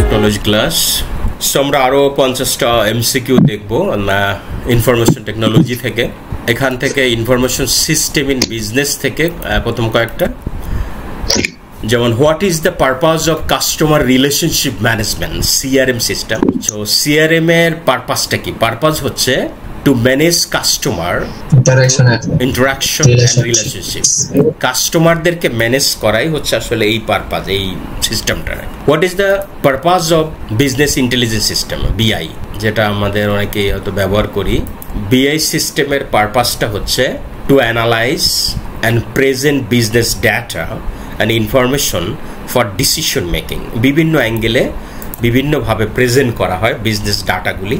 information class so আমরা আরও পঞ্চাশটা এমসিকিউ দেখব ইনফরমেশন টেকনোলজি থেকে। এখান থেকে ইনফরমেশন সিস্টেম ইন বিজনেস থেকে প্রথম কয়েকটা। যেমন what is the purpose of customer relationship management CRM system so CRM এর পারপাসটা কি? পারপাস হচ্ছে to manage customer interaction and. Relationship কাস্টমারদেরকে manage করাই হচ্ছে আসলে এই পারপাস এই সিস্টেমটা what is the purpose of business intelligence system BI যেটা আমাদের অনেকেই হয়তো ব্যবহার করি। বিআই সিস্টেমের পারপাসটা হচ্ছে to analyse and present business data and information for decision making বিভিন্ন অ্যাঙ্গেলে বিভিন্নভাবে প্রেজেন্ট করা হয় বিজনেস ডাটাগুলি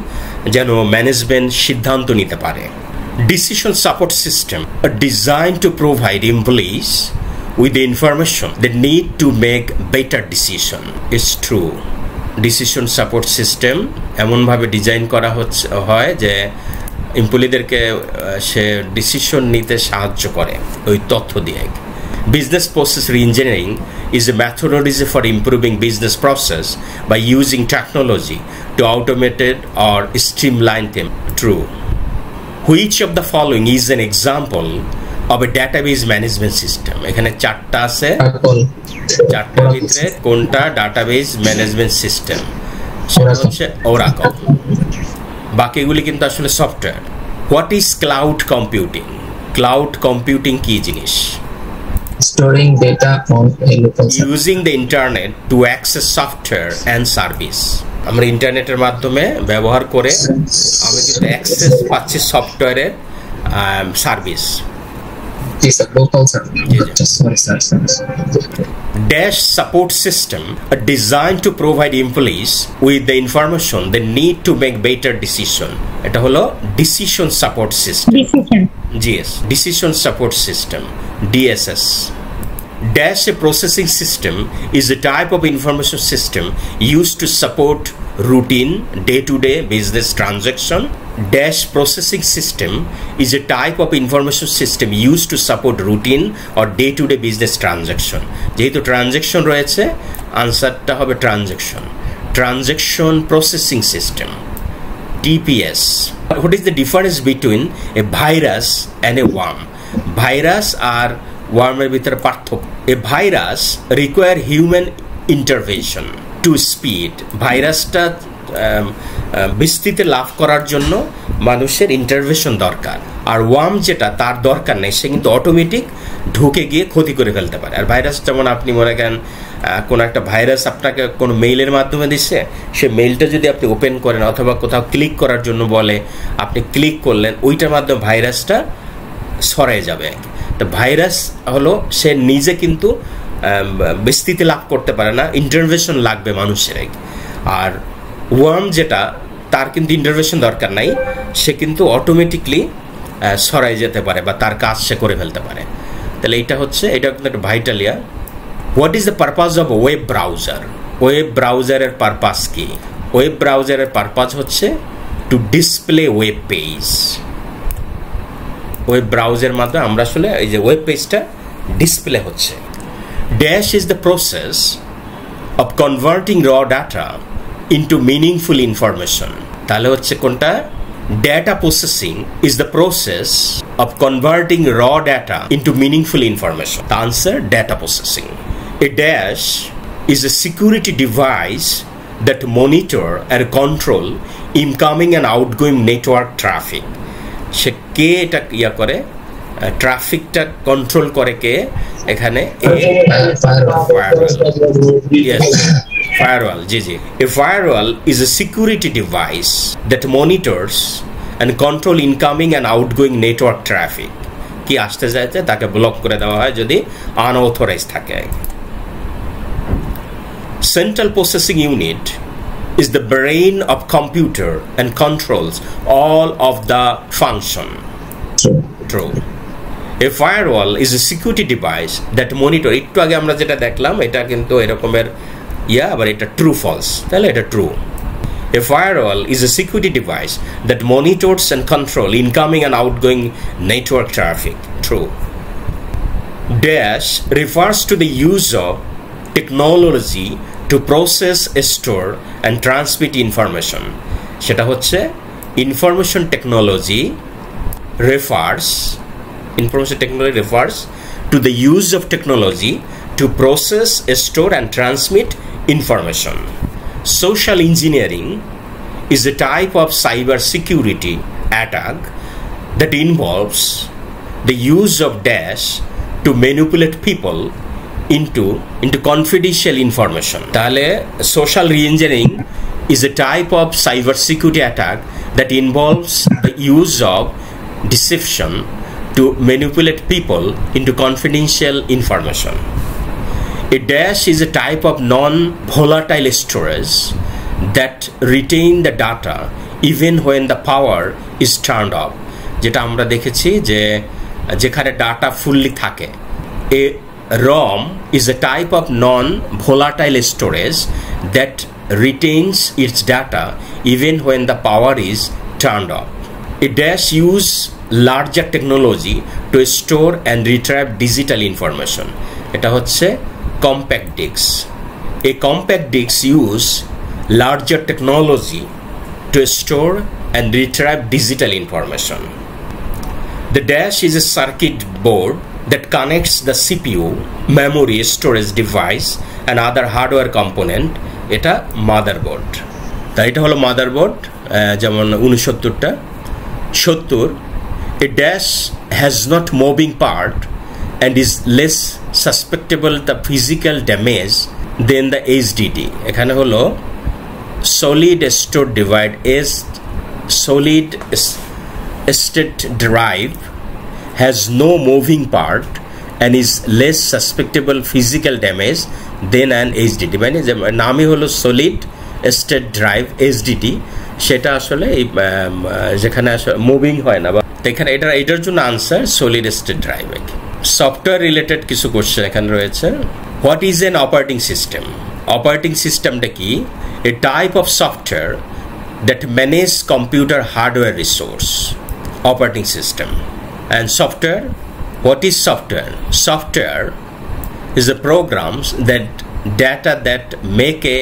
যেন ম্যানেজমেন্ট সিদ্ধান্ত নিতে পারে। Decision support system design to provide employees with the information they need to make better decision it's true decision support system এমনভাবে ডিজাইন করা হচ্ছে, হয় যে এমপ্লয়িদেরকে সে ডিসিশন নিতে সাহায্য করে ওই তথ্য দিয়ে। Business process reengineering is a methodology for improving business process by using technology to automate it or streamline them. True. Which of the following is an example of a database management system? এখানে চারটা আছে. চারটার ভিতরে কোনটা database management system সেটা Oracle. হচ্ছে Oracle বাকিগুলি কিন্তু আসলে software what is cloud computing cloud computing কি জিনিস storing data on a local server. Using the internet to access software and service. আমরা ইন্টারনেটের মাধ্যমে ব্যবহার করে আমি কিন্তু অ্যাক্সেস পাচ্ছি সফটওয়্যারে service dash support system design to provide employees with the information they need to make better decision এটা হলো decision support system GS decision support system DSS dash a processing system is a type of information system used to support routine day-to-day -day business transaction dash processing system is a type of information system used to support routine or day-to-day -day business transaction যেহেতু transaction রয়েছে আনসারটা হবে transaction transaction processing system TPS. What is the difference between a virus and a worm? Virus আর ওয়ার্মের ভিতরে পার্থক্য। A virus require human intervention to speed ভাইরাসটা বিস্তৃতি লাভ করার জন্য মানুষের ইন্টারভেনশন দরকার। আর ওয়ার্ম যেটা, তার দরকার নেই। সে কিন্তু অটোমেটিক ঢুকে গিয়ে ক্ষতি করে ফেলতে পারে। আর ভাইরাস যেমন আপনি মনে করেন কোনো একটা ভাইরাস আপনাকে কোনো মেইলের মাধ্যমে দিচ্ছে সে মেইলটা যদি আপনি ওপেন করেন অথবা কোথাও ক্লিক করার জন্য বলে, আপনি ক্লিক করলেন, ওইটার মাধ্যমে ভাইরাসটা সরে যাবে। তো ভাইরাস হলো, সে নিজে কিন্তু বিস্তৃতি লাভ করতে পারে না ইন্টারভেশন লাগবে মানুষের আর ওয়ার্ম যেটা, তার কিন্তু ইন্টারভেশন দরকার নাই, সে কিন্তু অটোমেটিকলি সরাই যেতে পারে বা তার কাজ সে করে ফেলতে পারে। তাহলে এটা হচ্ছে, এটা কিন্তু একটা ভাইটালিয়া what is the purpose of web browser web ব্রাউজারের purpose কি? ওয়েব ব্রাউজারের পারপাস হচ্ছে to display web page web ব্রাউজের মাধ্যমে আমরা আসলে এই যে ওয়েব পেজটা ডিসপ্লে হচ্ছে। Dash is the process of converting raw data into meaningful information তাহলে হচ্ছে কোনটা? Data processing is the process of converting raw data into meaningful information the answer data processing a dash is a security device that monitor and control incoming and outgoing network traffic সে কে এটা ইয়া করে? ট্রাফিকটা control করে কে এখানে? Firewall জি জি। A firewall is a security device that monitors and control incoming and outgoing network traffic কি আসতে যাচ্ছে? তাকে ব্লক করে দেওয়া হয় যদি আনঅথরাইজ থাকে। Central processing unit is the brain of computer and controls all of the function. True. True. A firewall is a security device that monitor একটু আগে আমরা যেটা দেখলাম এটা কিন্তু এরকমের ইয়া আবার এটা ট্রু ফলস তাহলে এটা true A firewall is a security device that monitors and control incoming and outgoing network traffic. True. Dash refers to the use of technology to process store and transmit information সেটা হচ্ছে information technology refers information technology refers to the use of technology to process store and transmit information social engineering is a type of cyber security attack that involves the use of dash to manipulate people into into confidential information তাহলে social reengineering is a type of cyber security attack that involves the use of deception to manipulate people into confidential information a dash is a type of non volatile storage that retain the data even when the power is turn off যেটা আমরা দেখেছি যে, যেখানে data fully থাকে, এ ROM is a type of non-volatile storage that retains its data even when the power is turned off. A dash use larger technology to store and retrieve digital information. এটা হচ্ছে compact discs. A compact disc use larger technology to store and retrieve digital information. The dash is a circuit board that connects the CPU, memory, storage device, and other hardware component. এটা motherboard তা এটা হলো motherboard যেমন উনসত্তরটা সত্তর a dash has not moving part and is less susceptible the physical damage than the HDD এখানে হলো solid state drive is solid state drive has no moving part and is less susceptible physical damage than an HDD মানে নামই হলো solid state drive HDD সেটা আসলে যেখানে আসলে moving হয় না বা এখানে এটা এটার জন্য answer solid state drive software related কিছু কোশ্চেন এখানে রয়েছে। What is an operating system operating সিস্টেমটা কি? A type of software that manage computer hardware resource operating system and software what is software software is a programs that data that make a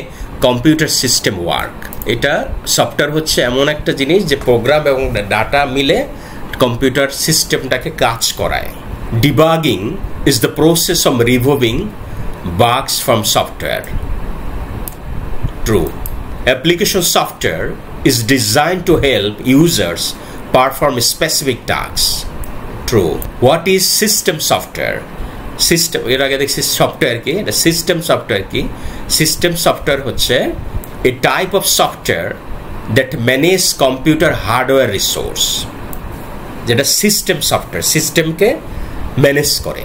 computer system work এটা software হচ্ছে এমন একটা জিনিস যে program এবং data মিলে computer সিস্টেমটাকে কাজ করায় Debugging is the process of removing bugs from software. True. Application software is designed to help users perform specific tasks. True. What is system software? System এর আগে দেখছি সফটওয়্যার কি? এটা সিস্টেম সফটওয়্যার কি? সিস্টেম সফটওয়্যার হচ্ছে a type of software that manage computer hardware resource যেটা system software সিস্টেমকে manage করে।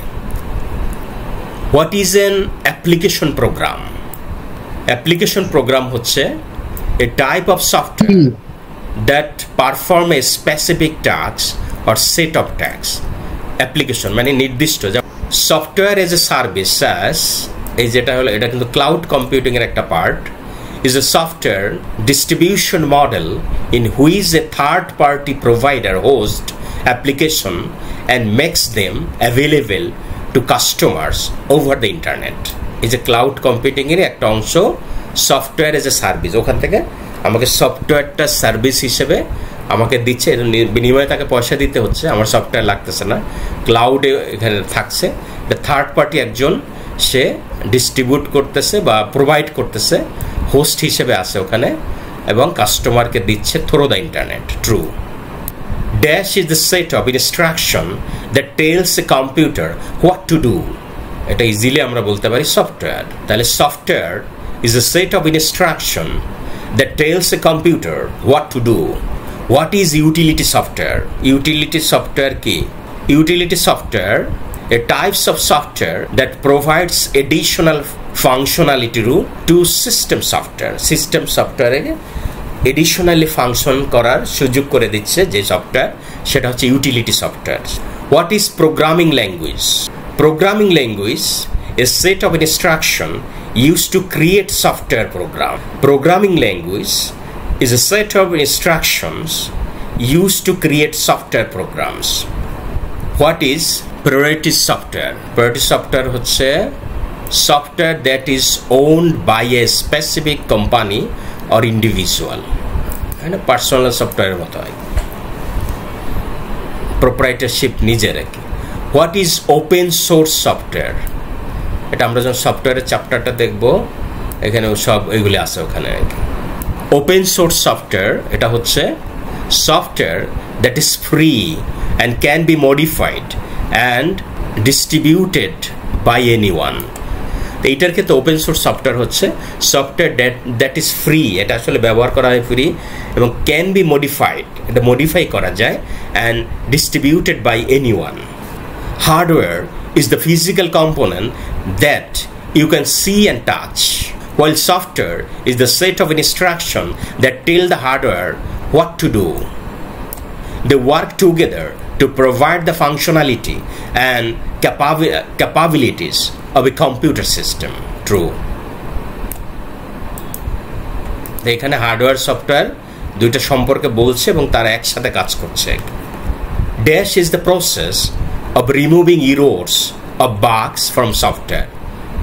What is an application program application program হচ্ছে a type of software that perform a specific task or set of task application মানে নির্দিষ্ট software as a service as এই যেটা হলো এটা কিন্তু ক্লাউড কম্পিউটিংয়ের একটা part is a software distribution model in which a third party provider hosts application and makes them available to customers over the internet a cloud computing এর একটা অংশ সফটওয়্যার এজ এ সার্ভিস ওখান থেকে আমাকে সফটওয়্যারটা service হিসেবে আমাকে দিচ্ছে বিনিময়ে তাকে পয়সা দিতে হচ্ছে, আমার সফটওয়্যার লাগতেছে না। ক্লাউডে এখানে থাকছে। থার্ড পার্টি একজন, সে ডিস্ট্রিবিউট করতেছে বা প্রোভাইড করতেছে হোস্ট হিসেবে আছে ওখানে, এবং কাস্টমারকে দিচ্ছে through the internet true dash is the set of instruction that tells a computer what to do এটা ইজিলি আমরা বলতে পারি সফটওয়্যার তাহলে software is a set of instruction that tells a computer what to do what is utility software utility software কি? Utility software a types of software that provides additional functionality to system software. System software additionally function করার সুযোগ করে দিচ্ছে যে software সেটা হচ্ছে utility software what is programming language programming language a set of instruction use to create software program programming language is a set of instructions use to create software programs what is priority software priority software হচ্ছে software that is owned by a specific company or individual. মানে personal সফটওয়্যারের মতো হয়। Proprietorship নিজের আর কি। What is open source software এটা আমরা যখন সফটওয়্যারের চ্যাপ্টারটা দেখব এখানে সব এগুলি আছে ওখানে আর কি। ওপেন সোর্স সফটওয়্যার এটা হচ্ছে software that is free and can be modified and distributed by anyone তো এইটার ক্ষেত্রে ওপেন সোর্স সফটওয়্যার হচ্ছে software that that is free এটা আসলে ব্যবহার করা হয় ফ্রি এবং ক্যান বি মডিফাইড এটা মডিফাই করা যায় and distributed by anyone hardware is the physical component that you can see and touch, while software is the set of instruction that tell the hardware what to do. They work together to provide the functionality and capa- capabilities of a computer system. True. এখানে hardware software দুইটা সম্পর্কে বলছে এবং তারা একসাথে কাজ করছে dash is the process of removing errors or bugs from software.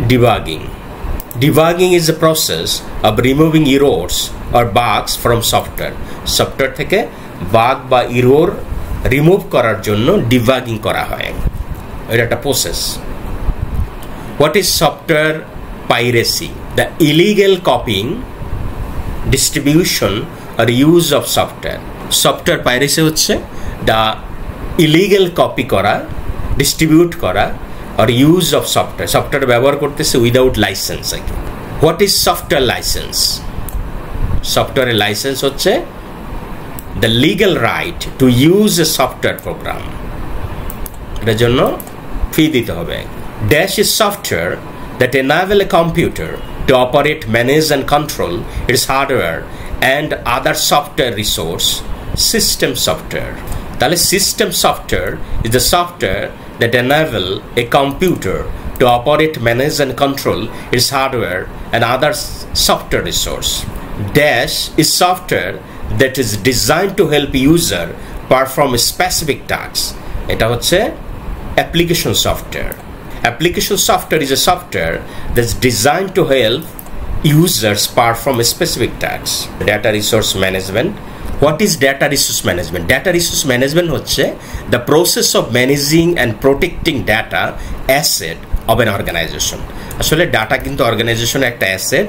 Debugging. Debugging is the process of removing errors আর bugs ফ্রম সফটওয়্যার সফটওয়্যার থেকে বাগ বা ইরোর রিমুভ করার জন্য ডিবাগিং করা হয়। এটা একটা process what is software piracy the illegal copying distribution R use of software software piracy হচ্ছে দ্য ইলিগেল কপি করা ডিস্ট্রিবিউট করা আর ইউজ অফ সফটওয়্যার সফটওয়্যার ব্যবহার করতেছে উইদাউট লাইসেন্স কি হোয়াট ইজ সফটওয়্যার লাইসেন্স সফটওয়্যারের লাইসেন্স হচ্ছে the legal right to use a software program এটার জন্য ফি দিতে হবে। Dash is software that enable a computer to operate, manage, and control its hardware and other software resource, system software. তাহলে system software is the software that enable a computer to operate, manage, and control its hardware and other software resource. Dash is software that is designed to help user perform specific tasks. এটা হচ্ছে application software. Application software is a software that's designed to help users perform specific tasks. Data resource management. What is data resource management data resource management হচ্ছে the process of managing and protecting data asset of an organisation আসলে data কিন্তু organisation একটা asset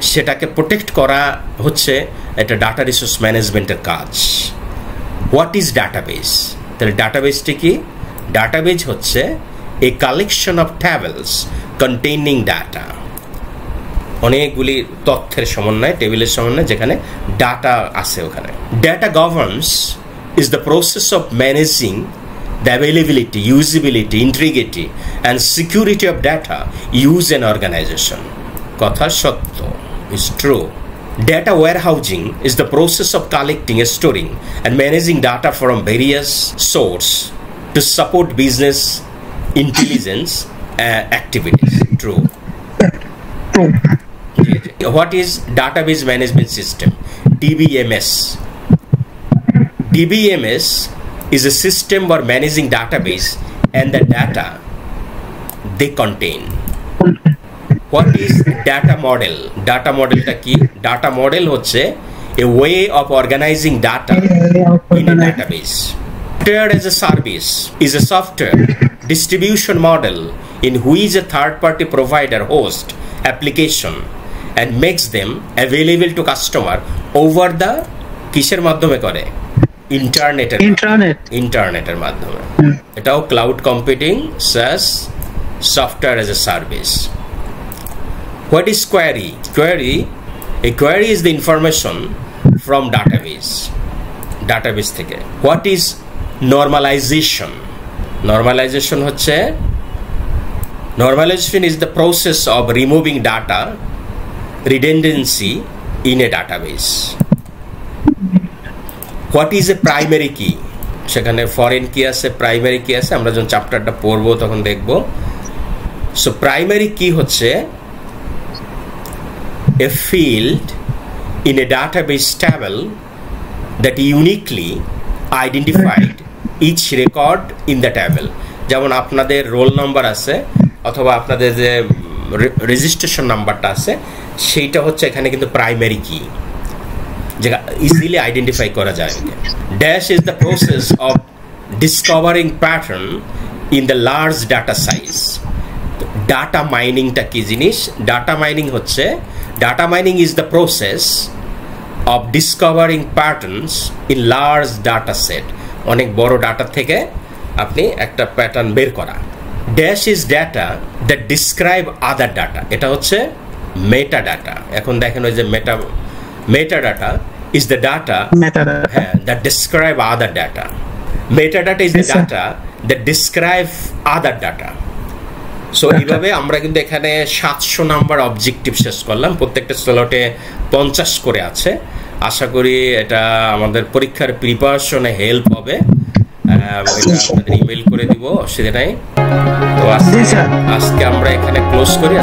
সেটাকে protect করা হচ্ছে একটা data resource ম্যানেজমেন্টের কাজ। হোয়াট ইজ ডাটাবেস তাহলে ডাটাবেসটি কি? ডাটাবেজ হচ্ছে a collection of tables containing data অনেকগুলি তথ্যের সমন্বয়, টেবিলের সমন্বয়, যেখানে ডাটা আছে ওখানে। Data governance is the process of managing the availability usability integrity and security of data use an organisation কথা সত্য is true data data warehousing is the process of collecting a storing and managing data from various source to support business intelligence activities true What is database management system? DBMS. DBMS is a system for managing database and the data they contain. What is data model? Data model টা কি? Data model হচ্ছে a way of organizing data in a database. Software as a service is a software distribution model in which a third party provider hosts application And makes them available to customer over the কিসের মাধ্যমে করে? ইন্টারনেটের internet ইন্টারনেটের মাধ্যমে। এটাও cloud computing SaaS software as a service what is query query a query is the information from database database থেকে। What is normalisation normalisation হচ্ছে normalisation is the process of removing data redundancy in a database what is a primary key সেখানে foreign কি আছে primary কি আছে, আমরা যখন চ্যাপ্টারটা পড়ব তখন দেখব। সো প্রাইমারি কি হচ্ছে a field in a database table that uniquely identified each record in the table যেমন আপনাদের রোল নাম্বার আছে, অথবা আপনাদের যে রেজিস্ট্রেশন নাম্বারটা আছে সেইটা হচ্ছে এখানে কিন্তু প্রাইমারি কি যেটা ইজিলি আইডেন্টিফাই করা যায়। Dash is the process of discovering pattern in the large data size data মাইনিংটা কি জিনিস? ডাটা মাইনিং হচ্ছে data mining is the process of discovering patterns in large data set অনেক বড় ডাটা থেকে আপনি একটা প্যাটার্ন বের করা। Dash is data that describe other data এটা হচ্ছে মেটা ডাটা এখন দেখেন ওই যে meta meta data is the data. হ্যাঁ that describe other data meta data is the data that describe other data so এইভাবে আমরা কিন্তু এখানে সাতশো নাম্বার অবজেক্টিভ শেষ করলাম। প্রত্যেকটা স্লটে পঞ্চাশ করে আছে। আশা করি এটা আমাদের পরীক্ষার প্রিপারেশনে হেল্প হবে। আপনাদের ইমেল করে দিব অসুবিধা নাই। তো আজকে আমরা এখানে ক্লোজ করি।